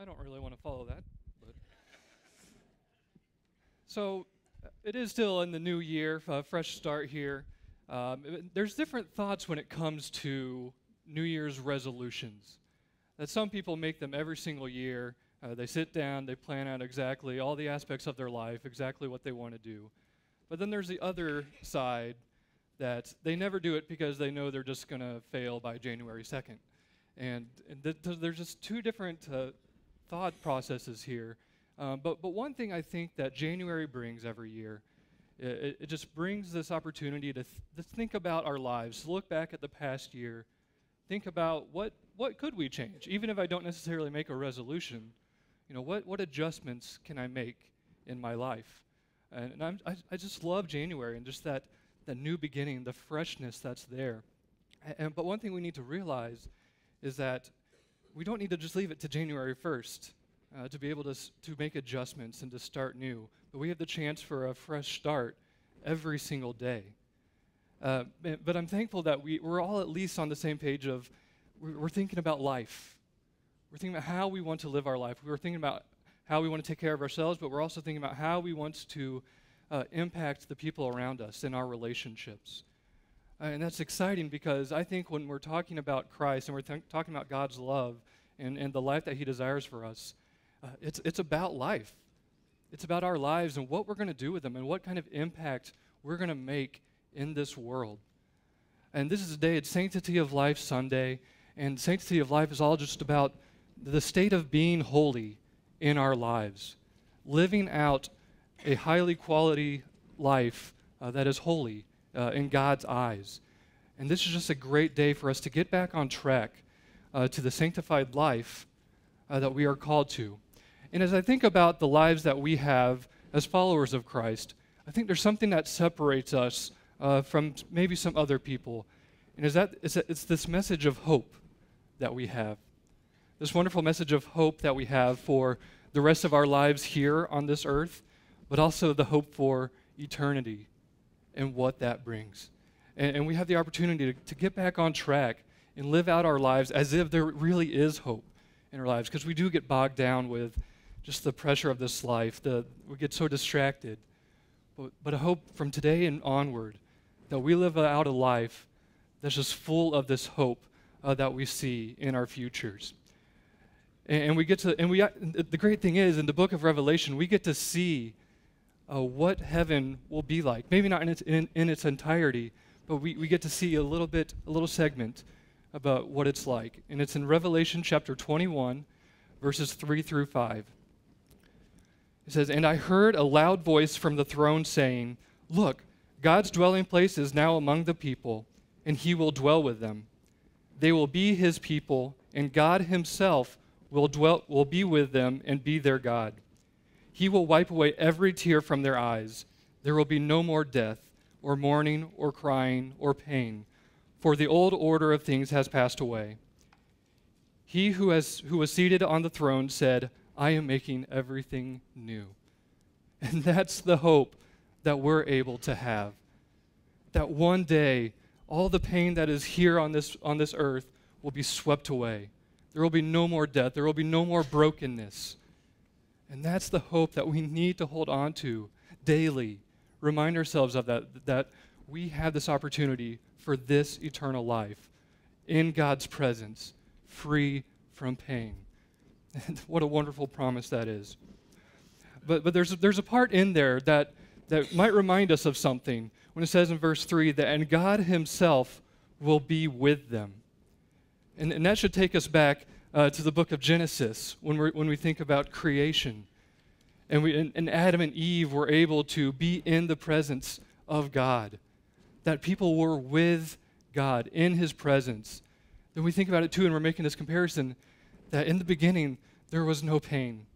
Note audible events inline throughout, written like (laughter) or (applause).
I don't really want to follow that, but so uh, it is still in the new year, a fresh start here. Um, there's different thoughts when it comes to New Year's resolutions. That some people make them every single year. Uh, they sit down, they plan out exactly all the aspects of their life, exactly what they want to do. But then there's the other side that they never do it because they know they're just going to fail by January 2nd. And, and th- th- there's just two different uh, thought processes here. Um, but, but one thing I think that January brings every year, it, it just brings this opportunity to, th- to think about our lives, look back at the past year, think about what, what could we change, even if I don't necessarily make a resolution. You know, what, what adjustments can I make in my life? And, and I'm, I, I just love January and just that, that new beginning, the freshness that's there. And, but one thing we need to realize is that we don't need to just leave it to January 1st uh, to be able to, to make adjustments and to start new. But we have the chance for a fresh start every single day. Uh, but I'm thankful that we, we're all at least on the same page of we're, we're thinking about life. We're thinking about how we want to live our life. We're thinking about how we want to take care of ourselves, but we're also thinking about how we want to uh, impact the people around us in our relationships. Uh, and that's exciting because I think when we're talking about Christ and we're th- talking about God's love and, and the life that He desires for us, uh, it's, it's about life. It's about our lives and what we're going to do with them and what kind of impact we're going to make in this world. And this is a day, it's Sanctity of Life Sunday, and Sanctity of Life is all just about the state of being holy in our lives, living out a highly quality life uh, that is holy uh, in God's eyes. And this is just a great day for us to get back on track uh, to the sanctified life uh, that we are called to. And as I think about the lives that we have as followers of Christ, I think there's something that separates us uh, from maybe some other people. And is that, is that it's this message of hope that we have. This wonderful message of hope that we have for the rest of our lives here on this earth, but also the hope for eternity and what that brings. And, and we have the opportunity to, to get back on track and live out our lives as if there really is hope in our lives, because we do get bogged down with just the pressure of this life. The, we get so distracted. But, but I hope from today and onward that we live out a life that's just full of this hope uh, that we see in our futures. And, and we get to, and we, the great thing is, in the book of Revelation, we get to see uh, what heaven will be like. Maybe not in its, in, in its entirety, but we, we get to see a little bit, a little segment about what it's like. And it's in Revelation chapter 21, verses 3 through 5. It says, And I heard a loud voice from the throne saying, Look, God's dwelling place is now among the people, and he will dwell with them. They will be his people, and God himself will, dwell, will be with them and be their God. He will wipe away every tear from their eyes. There will be no more death, or mourning, or crying, or pain, for the old order of things has passed away. He who, has, who was seated on the throne said, I am making everything new. (laughs) And that's the hope that we're able to have. That one day, all the pain that is here on this, on this earth will be swept away. There will be no more death. There will be no more brokenness. And that's the hope that we need to hold on to daily. Remind ourselves of that, that we have this opportunity for this eternal life in God's presence, free from pain. And (laughs) what a wonderful promise that is. But, but there's, there's a part in there that, that might remind us of something when it says in verse 3 that, and God Himself will be with them. And, and that should take us back uh, to the book of Genesis when, we when we think about creation. And, we, and, and Adam and Eve were able to be in the presence of God, that people were with God in His presence. Then we think about it too, and we're making this comparison that in the beginning there was no pain,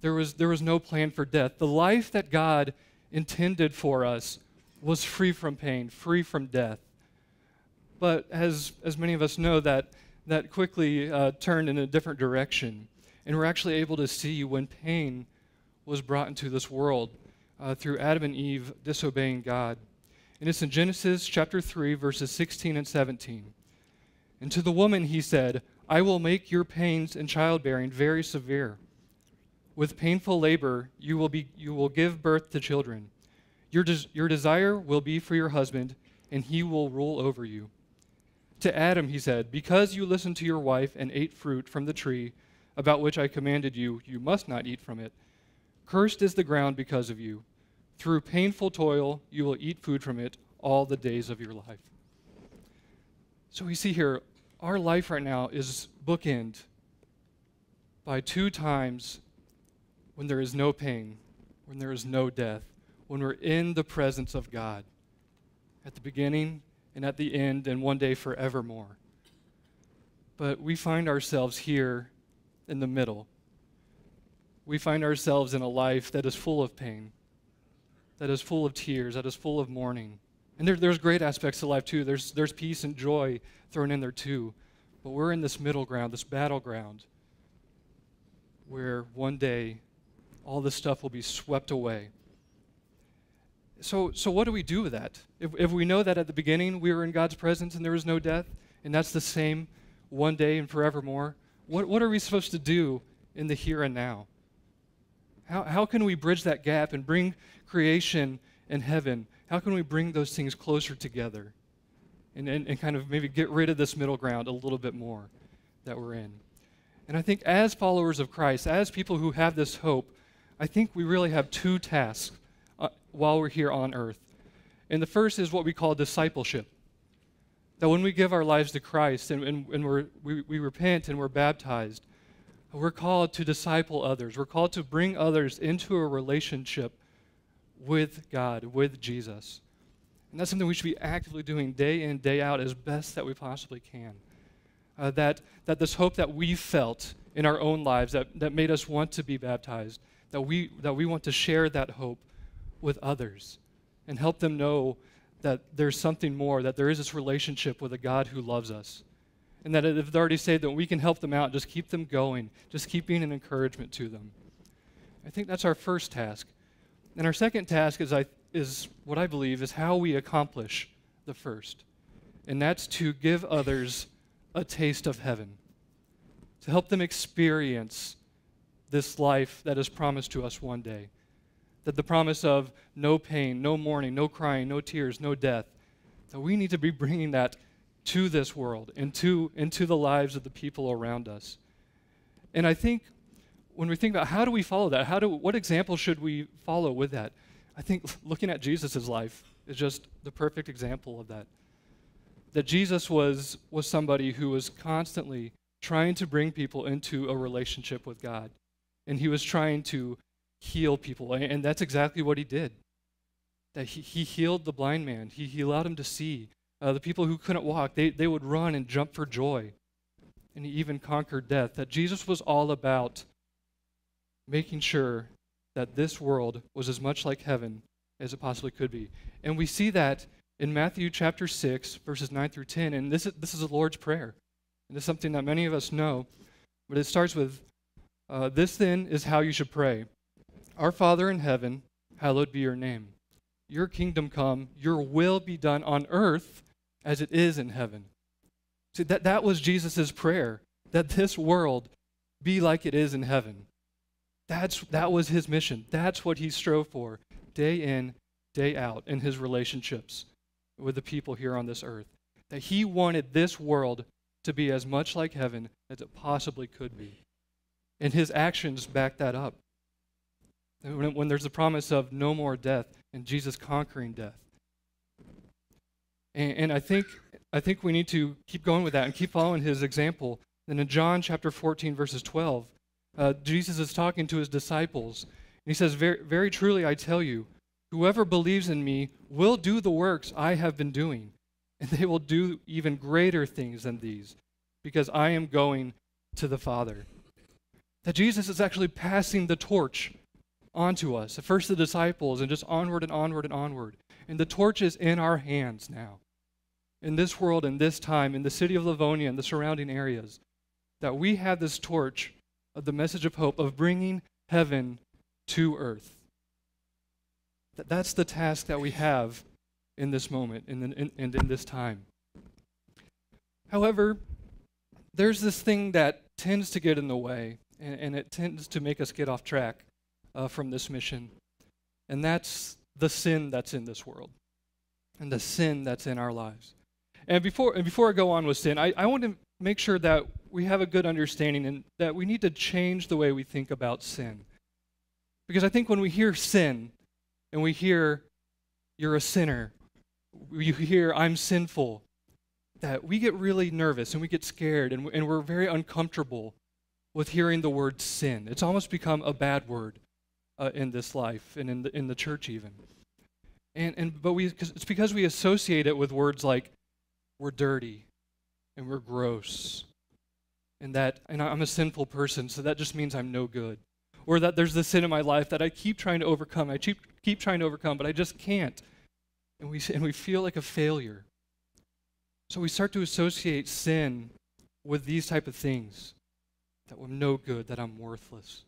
there was, there was no plan for death. The life that God intended for us was free from pain, free from death. But as, as many of us know, that, that quickly uh, turned in a different direction. And we're actually able to see when pain was brought into this world uh, through Adam and Eve disobeying God. And it's in Genesis chapter 3, verses 16 and 17. And to the woman he said, I will make your pains in childbearing very severe. With painful labor, you will, be, you will give birth to children. Your, des- your desire will be for your husband, and he will rule over you. To Adam, he said, Because you listened to your wife and ate fruit from the tree about which I commanded you, you must not eat from it. Cursed is the ground because of you. Through painful toil, you will eat food from it all the days of your life. So we see here, our life right now is bookend by two times when there is no pain, when there is no death, when we're in the presence of God at the beginning and at the end, and one day forevermore. But we find ourselves here in the middle. We find ourselves in a life that is full of pain, that is full of tears, that is full of mourning. And there, there's great aspects to life too. There's, there's peace and joy thrown in there too. But we're in this middle ground, this battleground, where one day all this stuff will be swept away. So, so what do we do with that? If, if we know that at the beginning we were in God's presence and there was no death, and that's the same one day and forevermore, what, what are we supposed to do in the here and now? How, how can we bridge that gap and bring creation and heaven? How can we bring those things closer together and, and, and kind of maybe get rid of this middle ground a little bit more that we're in? And I think as followers of Christ, as people who have this hope, I think we really have two tasks while we're here on earth. And the first is what we call discipleship. That when we give our lives to Christ and, and, and we, we repent and we're baptized, we're called to disciple others. We're called to bring others into a relationship with God, with Jesus. And that's something we should be actively doing day in, day out as best that we possibly can. Uh, that, that this hope that we felt in our own lives that, that made us want to be baptized, that we, that we want to share that hope with others and help them know that there's something more, that there is this relationship with a God who loves us. And that if they're already saved, that we can help them out, just keep them going, just keep being an encouragement to them. I think that's our first task. And our second task is, I, is what I believe is how we accomplish the first. And that's to give others a taste of heaven, to help them experience this life that is promised to us one day that the promise of no pain, no mourning, no crying, no tears, no death, that we need to be bringing that to this world and to, into the lives of the people around us. And I think when we think about how do we follow that, how do, what example should we follow with that? I think looking at Jesus' life is just the perfect example of that. That Jesus was, was somebody who was constantly trying to bring people into a relationship with God. And he was trying to heal people. And that's exactly what he did. That he, he healed the blind man, he, he allowed him to see. Uh, the people who couldn't walk, they, they would run and jump for joy. And he even conquered death. That Jesus was all about making sure that this world was as much like heaven as it possibly could be. And we see that in Matthew chapter 6, verses 9 through 10. And this is, this is the Lord's Prayer. And it's something that many of us know. But it starts with uh, This then is how you should pray. Our Father in heaven, hallowed be your name. Your kingdom come, your will be done on earth as it is in heaven. See, that, that was Jesus' prayer, that this world be like it is in heaven. That's, that was his mission. That's what he strove for day in, day out in his relationships with the people here on this earth. That he wanted this world to be as much like heaven as it possibly could be. And his actions back that up. When, when there's a promise of no more death and Jesus conquering death. And, and I think I think we need to keep going with that and keep following his example. And in John chapter 14, verses 12, uh, Jesus is talking to his disciples. And he says, very, very truly, I tell you, whoever believes in me will do the works I have been doing, and they will do even greater things than these, because I am going to the Father. That Jesus is actually passing the torch onto us. First the disciples, and just onward and onward and onward. And the torch is in our hands now. In this world, in this time, in the city of Livonia and the surrounding areas, that we have this torch of the message of hope of bringing heaven to earth. That that's the task that we have in this moment and in, in, this time. However, there's this thing that tends to get in the way, and, and it tends to make us get off track uh, from this mission. And that's the sin that's in this world and the sin that's in our lives. And before, and before I go on with sin, I, I want to make sure that we have a good understanding and that we need to change the way we think about sin. Because I think when we hear sin and we hear you're a sinner, you hear I'm sinful, that we get really nervous and we get scared and, and we're very uncomfortable with hearing the word sin. It's almost become a bad word uh, in this life and in the, in the church even. And, and but we it's because we associate it with words like we're dirty and we're gross and that and I'm a sinful person, so that just means I'm no good. Or that there's this sin in my life that I keep trying to overcome. I keep keep trying to overcome, but I just can't. And we and we feel like a failure. So we start to associate sin with these type of things that I'm no good, that I'm worthless.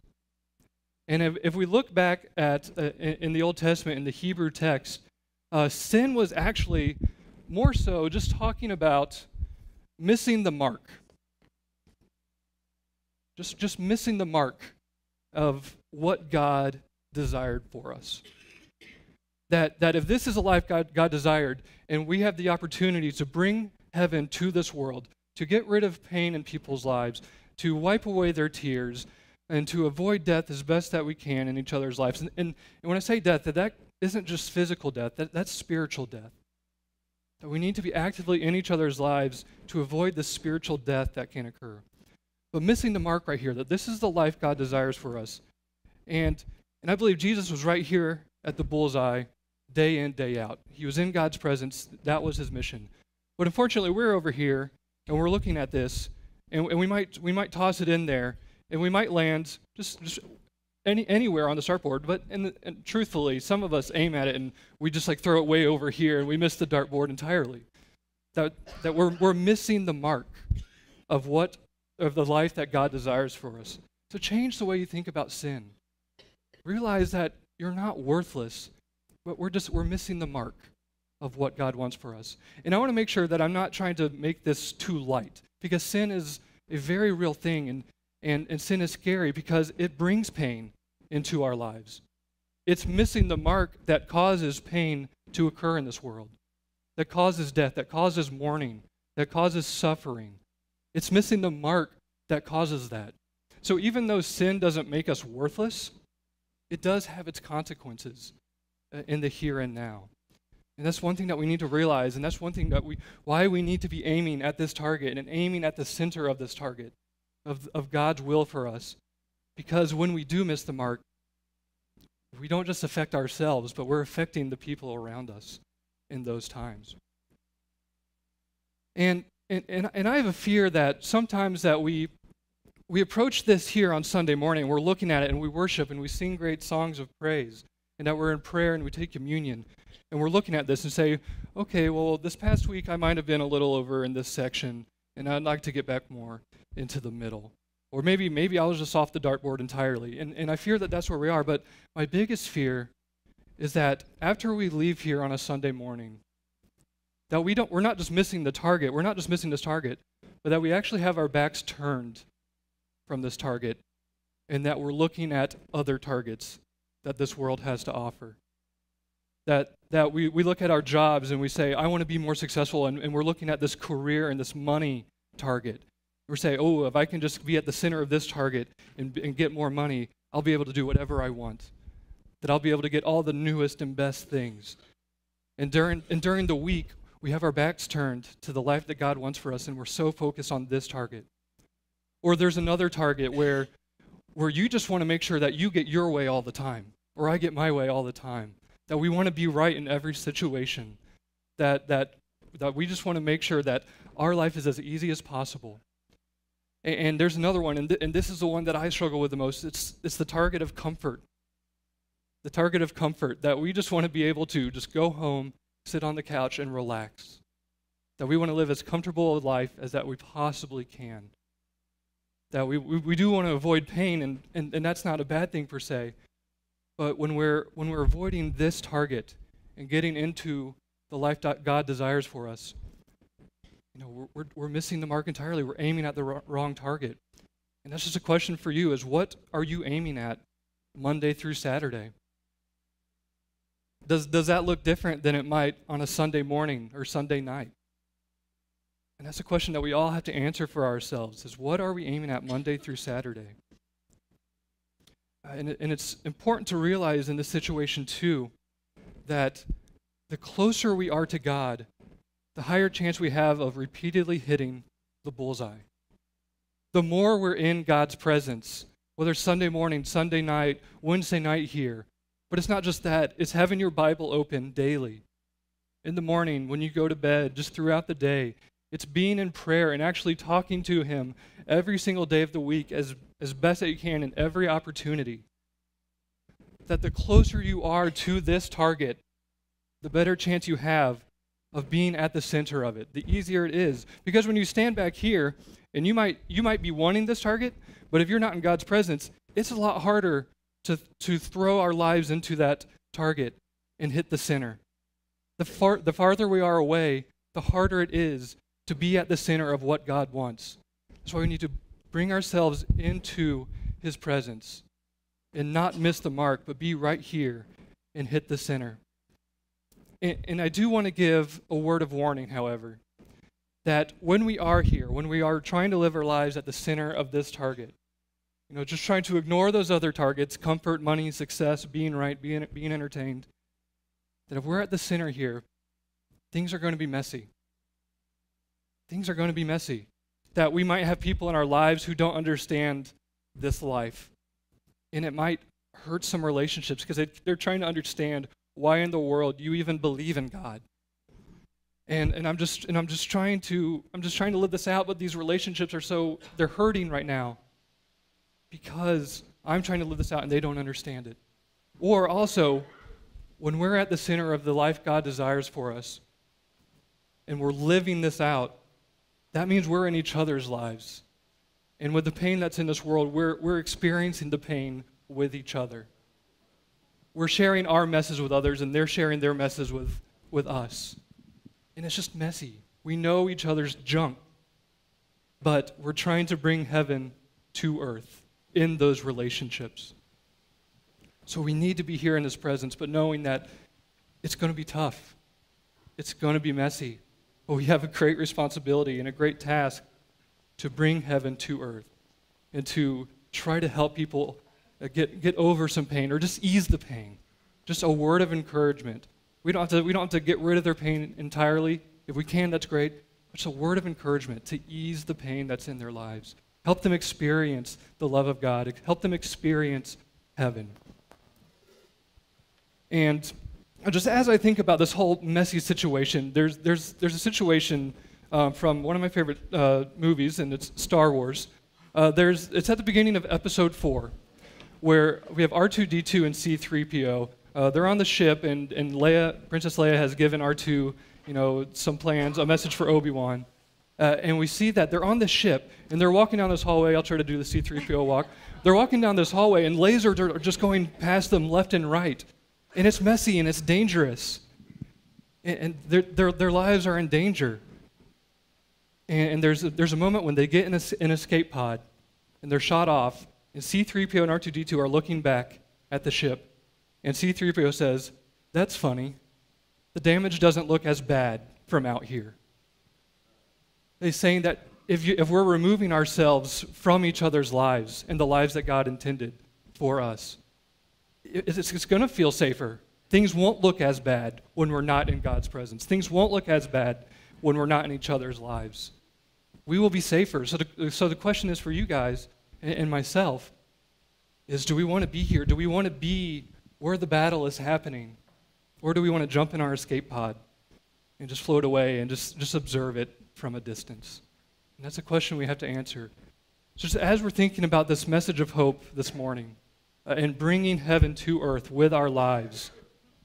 And if, if we look back at uh, in, the Old Testament in the Hebrew text, uh, sin was actually more so just talking about missing the mark. Just, just missing the mark of what God desired for us. That, that if this is a life God, God desired, and we have the opportunity to bring heaven to this world, to get rid of pain in people's lives, to wipe away their tears, and to avoid death as best that we can in each other's lives. And, and, and when I say death, that, that isn't just physical death, that, that's spiritual death. That we need to be actively in each other's lives to avoid the spiritual death that can occur. But missing the mark right here, that this is the life God desires for us. And, and I believe Jesus was right here at the bullseye day in, day out. He was in God's presence. That was his mission. But unfortunately, we're over here and we're looking at this, and, and we, might, we might toss it in there, and we might land just, just any, anywhere on the dartboard, but in and truthfully, some of us aim at it and we just like throw it way over here and we miss the dartboard entirely. That, that we're, we're missing the mark of what of the life that God desires for us. So change the way you think about sin. Realize that you're not worthless, but we're just we're missing the mark of what God wants for us. And I want to make sure that I'm not trying to make this too light because sin is a very real thing and and, and sin is scary because it brings pain into our lives. It's missing the mark that causes pain to occur in this world, that causes death, that causes mourning, that causes suffering. It's missing the mark that causes that. So even though sin doesn't make us worthless, it does have its consequences uh, in the here and now. And that's one thing that we need to realize, and that's one thing that we why we need to be aiming at this target and aiming at the center of this target of, of God's will for us. Because when we do miss the mark, we don't just affect ourselves, but we're affecting the people around us in those times. And, and, and, and I have a fear that sometimes that we, we approach this here on Sunday morning, we're looking at it and we worship and we sing great songs of praise, and that we're in prayer and we take communion. And we're looking at this and say, okay, well, this past week I might have been a little over in this section, and I'd like to get back more into the middle. Or maybe maybe I was just off the dartboard entirely. And, and I fear that that's where we are. But my biggest fear is that after we leave here on a Sunday morning, that we don't we're not just missing the target, we're not just missing this target, but that we actually have our backs turned from this target and that we're looking at other targets that this world has to offer. That, that we, we look at our jobs and we say, I want to be more successful, and, and we're looking at this career and this money target. We're saying, oh, if I can just be at the center of this target and, and get more money, I'll be able to do whatever I want. That I'll be able to get all the newest and best things. And during, and during the week, we have our backs turned to the life that God wants for us, and we're so focused on this target. Or there's another target where, where you just want to make sure that you get your way all the time, or I get my way all the time. That we want to be right in every situation. That, that, that we just want to make sure that our life is as easy as possible. And, and there's another one, and, th- and this is the one that I struggle with the most. It's, it's the target of comfort. The target of comfort, that we just want to be able to just go home, sit on the couch, and relax. That we want to live as comfortable a life as that we possibly can. That we, we, we do want to avoid pain, and, and, and that's not a bad thing per se. But when we're, when we're avoiding this target and getting into the life that God desires for us, you know, we're, we're, we're missing the mark entirely. We're aiming at the wrong target. And that's just a question for you is what are you aiming at Monday through Saturday? Does, does that look different than it might on a Sunday morning or Sunday night? And that's a question that we all have to answer for ourselves is what are we aiming at Monday through Saturday? Uh, and, and it's important to realize in this situation, too, that the closer we are to God, the higher chance we have of repeatedly hitting the bullseye. The more we're in God's presence, whether Sunday morning, Sunday night, Wednesday night here, but it's not just that, it's having your Bible open daily. In the morning, when you go to bed, just throughout the day, it's being in prayer and actually talking to Him every single day of the week as, as best that you can in every opportunity. That the closer you are to this target, the better chance you have of being at the center of it, the easier it is. Because when you stand back here, and you might you might be wanting this target, but if you're not in God's presence, it's a lot harder to, to throw our lives into that target and hit the center. The, far, the farther we are away, the harder it is to be at the center of what God wants. That's why we need to bring ourselves into His presence and not miss the mark, but be right here and hit the center. And, I do want to give a word of warning, however, that when we are here, when we are trying to live our lives at the center of this target, you know, just trying to ignore those other targets comfort, money, success, being right, being, being entertained. That if we're at the center here, things are going to be messy. Things are going to be messy. That we might have people in our lives who don't understand this life. And it might hurt some relationships because they, they're trying to understand why in the world do you even believe in God. And, and I'm just and I'm just trying to I'm just trying to live this out, but these relationships are so they're hurting right now because I'm trying to live this out and they don't understand it. Or also, when we're at the center of the life God desires for us and we're living this out, that means we're in each other's lives. And with the pain that's in this world, we're, we're experiencing the pain with each other. We're sharing our messes with others, and they're sharing their messes with, with us. And it's just messy. We know each other's junk, but we're trying to bring heaven to earth in those relationships. So we need to be here in His presence, but knowing that it's going to be tough, it's going to be messy, but we have a great responsibility and a great task to bring heaven to earth and to try to help people get, get over some pain or just ease the pain. Just a word of encouragement. We don't, have to, we don't have to get rid of their pain entirely. If we can, that's great. Just a word of encouragement to ease the pain that's in their lives. Help them experience the love of God. Help them experience heaven. And just as I think about this whole messy situation, there's, there's, there's a situation uh, from one of my favorite uh, movies, and it's Star Wars. Uh, there's, it's at the beginning of episode 4, where we have R2D2 and C3PO. Uh, they're on the ship, and, and Leia, Princess Leia has given R2 you know, some plans, a message for Obi-Wan. Uh, and we see that they're on the ship and they're walking down this hallway. I'll try to do the C3PO walk. They're walking down this hallway and lasers are just going past them left and right. And it's messy and it's dangerous. And, and their, their, their lives are in danger. And, and there's, a, there's a moment when they get in a, an escape pod and they're shot off. And C3PO and R2D2 are looking back at the ship. And C3PO says, That's funny. The damage doesn't look as bad from out here. They're saying that if, you, if we're removing ourselves from each other's lives and the lives that God intended for us, it's, it's going to feel safer. Things won't look as bad when we're not in God's presence. Things won't look as bad when we're not in each other's lives. We will be safer. So, the, so the question is for you guys and myself is do we want to be here? Do we want to be where the battle is happening? Or do we want to jump in our escape pod and just float away and just, just observe it from a distance? And that's a question we have to answer. Just as we're thinking about this message of hope this morning uh, and bringing heaven to earth with our lives,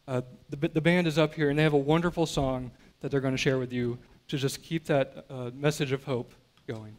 uh, the, the band is up here and they have a wonderful song that they're going to share with you to just keep that uh, message of hope going.